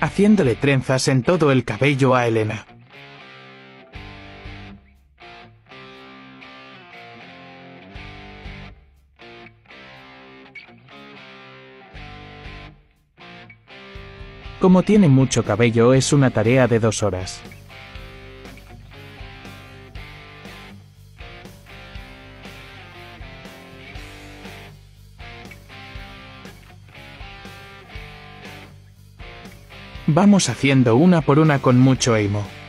haciéndole trenzas en todo el cabello a Elena. Como tiene mucho cabello es una tarea de dos horas. Vamos haciendo una por una con mucho amo.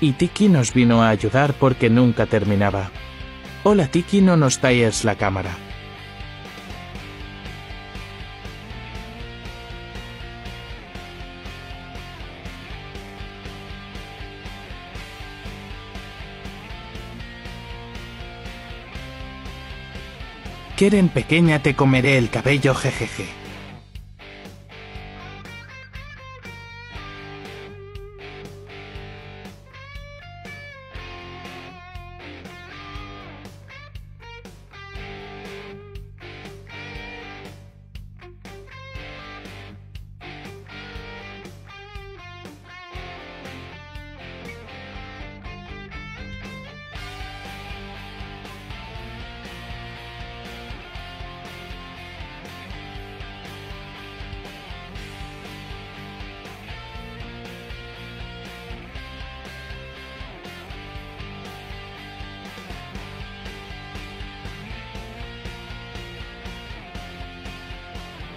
Y Tiki nos vino a ayudar porque nunca terminaba. Hola Tiki, no nos talles la cámara. Quieren pequeña te comeré el cabello jejeje.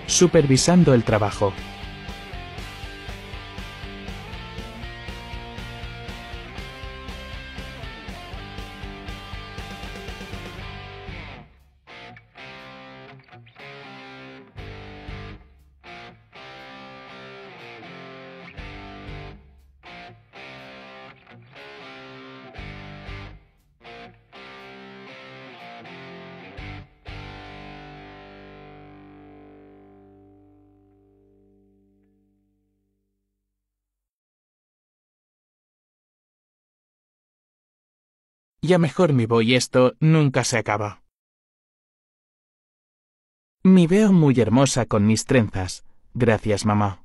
Supervisando el trabajo. Ya mejor me voy, esto nunca se acaba. Me veo muy hermosa con mis trenzas. Gracias, mamá.